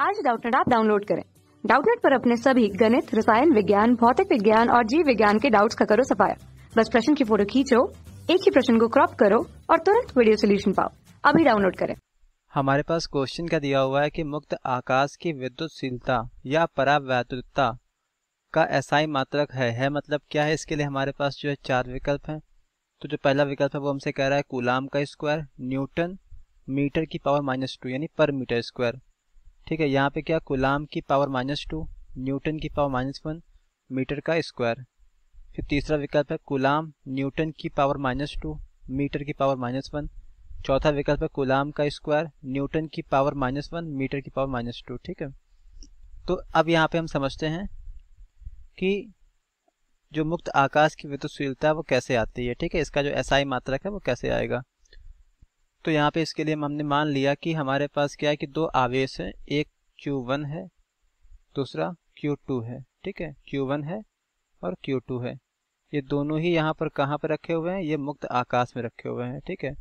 आज डाउटनेट आप डाउनलोड करें। डाउटनेट पर अपने सभी गणित, रसायन विज्ञान, भौतिक विज्ञान और जीव विज्ञान के डाउट्स का करो सफाया। बस प्रश्न की फ़ोटो खींचो, एक ही प्रश्न को क्रॉप करो और तुरंत वीडियो सोल्यूशन पाओ। अभी डाउनलोड करें। हमारे पास क्वेश्चन क्या दिया हुआ है कि मुक्त आकाश की विद्युतशीलता या परावैद्युतता का एसआई मात्रक है। है मतलब क्या है? इसके लिए हमारे पास जो है चार विकल्प हैं। तो जो पहला विकल्प है वो हमसे कह रहा है कूलाम का स्क्वायर न्यूटन मीटर की पावर माइनस टू यानी पर मीटर स्क्वायर ठीक है, यहाँ पे क्या कुलाम की पावर माइनस टू, न्यूटन की पावर माइनस वन, मीटर का स्क्वायर। फिर तीसरा विकल्प है कुलाम, न्यूटन की पावर माइनस टू, मीटर की पावर माइनस वन। चौथा विकल्प है कुलाम का स्क्वायर, न्यूटन की पावर माइनस वन, मीटर की पावर माइनस टू, ठीक है। तो अब यहाँ पे हम समझते हैं कि जो मुक्त आकाश की विद्युतशीलता है वो कैसे आती है, ठीक है। इसका जो एसआई मात्रक है वो कैसे आएगा? तो यहाँ पे इसके लिए हमने मान लिया कि हमारे पास क्या है कि दो आवेश है, एक Q1 है, दूसरा Q2 है, ठीक है? Q1 है और Q2 है। ये दोनों ही यहाँ पर कहाँ पर रखे हुए हैं? ये मुक्त आकाश में रखे हुए हैं, ठीक है?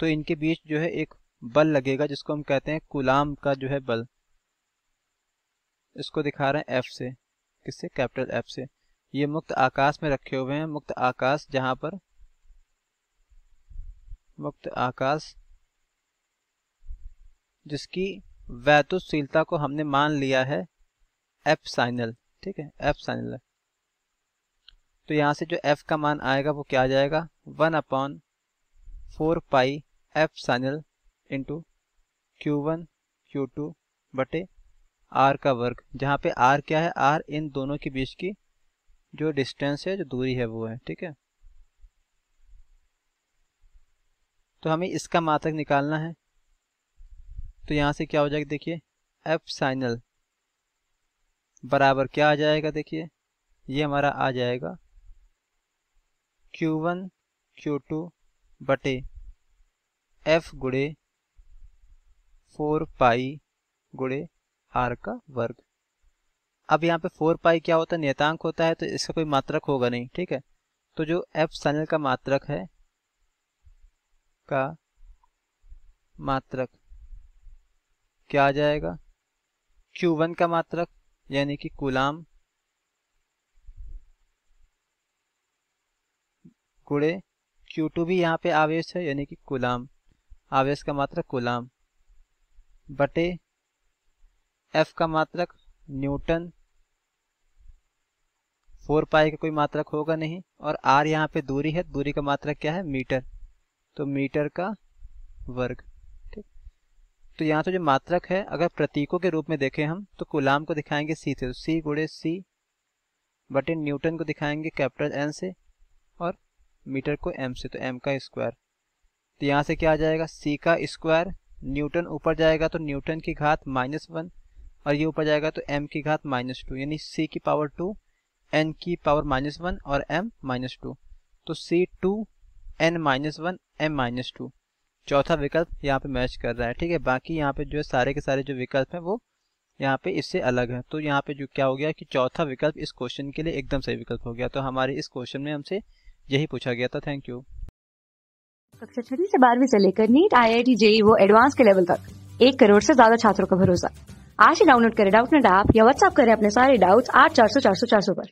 तो इनके बीच जो है एक बल लगेगा, जिसको हम कहते हैं कुलाम का जो है बल। इसको दिखा रहे हैं एफ़ से। किससे? कैपिटल एफ़ से। ये मुक्त आकाश में रखे हुए हैं, मुक्त आकाश जहाँ पर मुक्त आकाश, जिसकी वैतुशीलता को हमने मान लिया है एफ़ साइनल ठीक है? एफ़ साइनल तो यहाँ से जो एफ़ का मान आएगा वो क्या आ जाएगा? One upon four pi epsilon into Q one Q two बटे आर का वर्ग। जहाँ पे आर क्या है? आर इन दोनों के बीच की जो डिस्टेंस है, जो दूरी है, वो है, ठीक है? तो हमें इसका मात्रक निकालना है। तो यहाँ से क्या हो जाएगा देखिए एफ़ साइनल बराबर क्या आ जाएगा देखिए, ये हमारा आ जाएगा Q1 Q2 बटे F गुड़े फोर पाई गुड़े आर का वर्ग। अब यहाँ पे फोर पाई क्या होता है, नियतांक होता है तो इसका कोई मात्रक होगा नहीं, ठीक है? तो जो एफ़ साइनल का मात्रक है का मात्रक क्या आ जाएगा? Q1 का मात्रक, यानी कि कुलाम गुड़े Q2 भी यहाँ पे आवेश है, यानी कि कुलाम। आवेश का मात्रक कुलाम। बटे F का मात्रक न्यूटन। फोर पाई का कोई मात्रक होगा नहीं, और R यहाँ पे दूरी है, दूरी का मात्रक क्या है? मीटर। तो मीटर का वर्ग, ठीक। तो यहाँ तो जो मात्रक है, अगर प्रतीकों के रूप में देखें हम तो गुलाम को दिखाएँगे सी से तो सी गुड़े सी बटे न्यूटन को दिखाएँगे कैपिटल एन से और मीटर को एम से तो एम का स्क्वायर। तो यहाँ से क्या आ जाएगा? सी का स्क्वायर, न्यूटन ऊपर जाएगा तो न्यूटन की घात माइनस वन और ये ऊपर जाएगा तो एम की घात माइनस टू, यानी सी की पावर टू एन की पावर माइनस वन और एम माइनस टू। तो C two N minus one M minus two चौथा विकल्प यहाँ पे मैच कर रहा है, ठीक है? बाकी यहाँ पे जो है सारे के सारे जो विकल्प हैं वो यहाँ पे इससे अलग है। तो यहाँ पे जो क्या हो गया कि चौथा विकल्प इस क्वेश्चन के लिए एकदम सही विकल्प हो गया। तो हमारे इस क्वेश्चन में हमसे यही पूछा गया था। थैंक यू कक्षा छठी से बारहवीं से लेकर NEET I I T JEE वो एडवांस के लेवल तक। एक करोड़ से ज़्यादा छात्रों का भरोसा। आज ही डाउनलोड करें डाउट डाउटनेट ऐप या व्हाट्सएप करें अपने सारे डाउट्स आठ चार सौ चार सौ चार सौ पर।